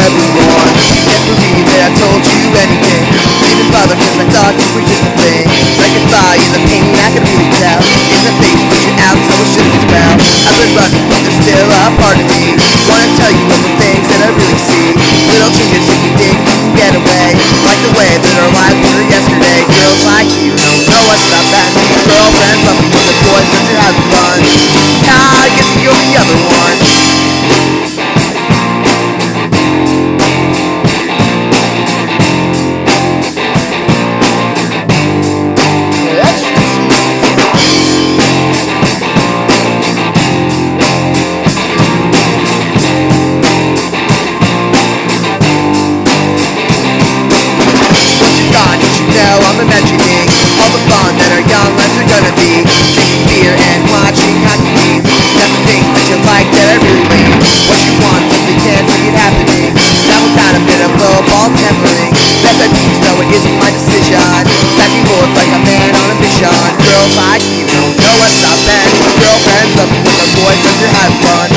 everyone. You can't believe that I told you anything. Didn't bother cause I thought you were just a thing. I could buy you the pain, I could really tell In the face, put you out, so it's just as well. I've been run, but there's still a part of Don't you have fun?